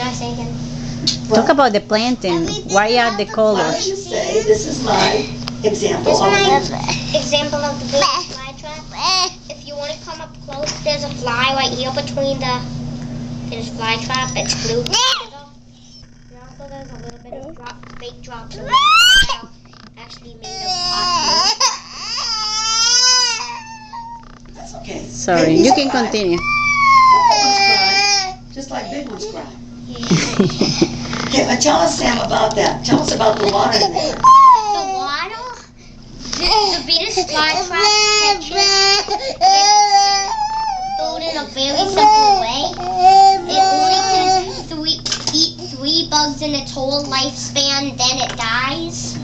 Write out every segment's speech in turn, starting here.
did I say again? Talk about the planting. Why are the Why colors? you say, this is my example This is of my example of the big fly trap. If you want to come up close, there's a fly right here between the there's fly trap. It's blue. together. And also there's a little bit of drop, fake drops of that actually made of hot That's okay. Sorry, Babies you can cry. continue. Little ones cry, Just like big ones cry. Okay, but tell us, Sam, about that. Tell us about the water in there. The water, the, the Venus fly trap catches its food in a very simple way. It only can three, eat three bugs in its whole lifespan, then it dies.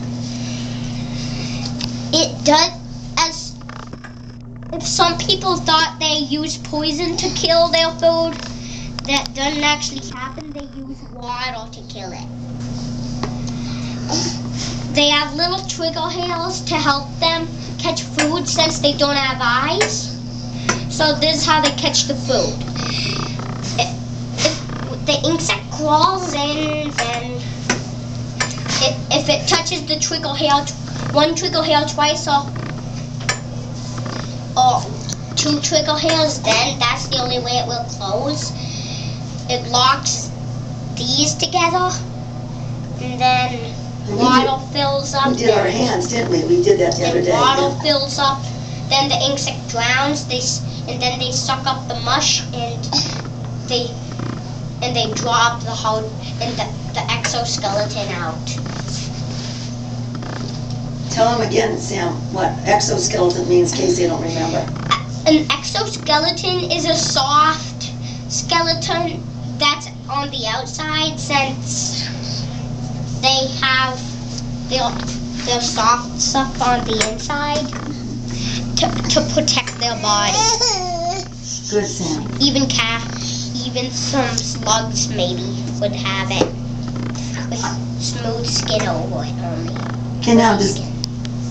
It does, as if some people thought they use poison to kill their food, that doesn't actually happen. They use water to kill it. They have little trigger hairs to help them catch food since they don't have eyes. So this is how they catch the food. If, the insect crawls in, then if it touches the trigger hair, one trigger hair twice or, or oh, two trigger hairs, then that's the only way it will close. It locks these together, and then water fills up. We did our hands, didn't we? We did that the other day. water fills up. Then the insect drowns. They and then they suck up the mush and they and they drop the whole and the, the exoskeleton out. Tell them again, Sam, what exoskeleton means, Casey, I don't remember. An exoskeleton is a soft skeleton that's on the outside since they have their their soft stuff on the inside to, to protect their body. Good, Sam. Even cat, even some slugs maybe would have it with smooth skin over it only. Okay, now, Skin.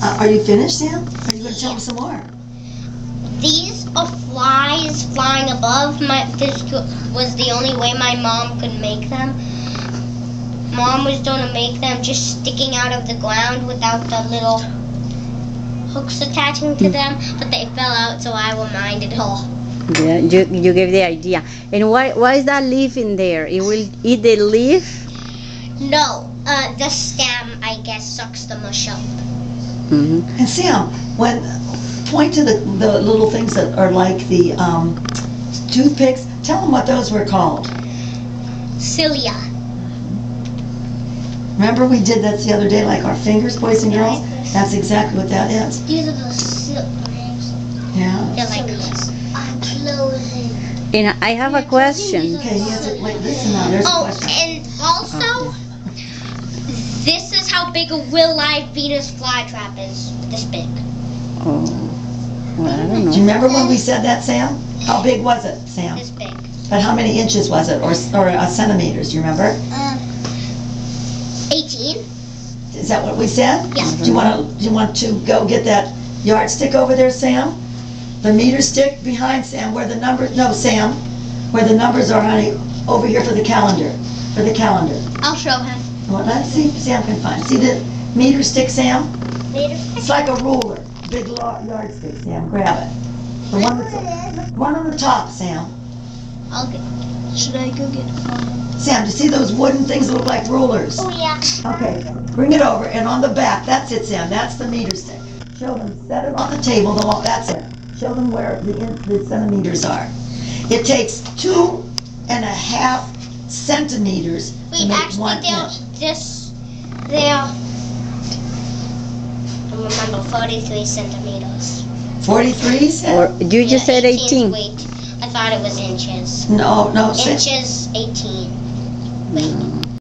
uh, are you finished, Sam? Are you going to tell them some more? These are flies flying above. My this was the only way my mom could make them. Mom was gonna make them just sticking out of the ground without the little hooks attaching to them, but they fell out, so I reminded her. Yeah, you, you gave the idea. And why why is that leaf in there? It will eat the leaf? No, uh, the stem I guess sucks the mush up. hmm And Sam, when point to the, the little things that are like the um, toothpicks, tell them what those were called. Cilia. Remember we did that the other day, like our fingers, boys and girls? That's exactly what that is. These are the silk Yeah. They're like clothing. And I have a question. Okay, yes, it, wait, listen now, there's a Oh, question. and also, this is how big a real live Venus flytrap is. This big. Oh, well, I don't Do you remember when we said that, Sam? How big was it, Sam? This big. But how many inches was it, or, or uh, centimeters, do you remember? Um, 18? Is that what we said? Yeah. Do you want to, do you want to go get that yardstick over there, Sam? The meter stick behind Sam, where the numbers, no, Sam, where the numbers are, honey, over here for the calendar, for the calendar. I'll show him. Well, let's see if Sam can find, see the meter stick, Sam? Later. It's like a ruler, big lo- yardstick, Sam, grab it. The one that's, one on the top, Sam. I'll get. Should I go get Sam, do you see those wooden things that look like rulers? Oh, yeah. Okay, bring it over, and on the back, that's it, Sam, that's the meter stick. Show them, set it on the table, the wall- that's it. Show them where the, in- the centimeters are. It takes two and a half centimeters to Wait, make actually, one they're inch. this. They're. I remember 43 centimeters. Forty-three, Or Sam? you just Yeah, said 18. Wait, I thought it was inches. No, no, Inches, 18. Wait.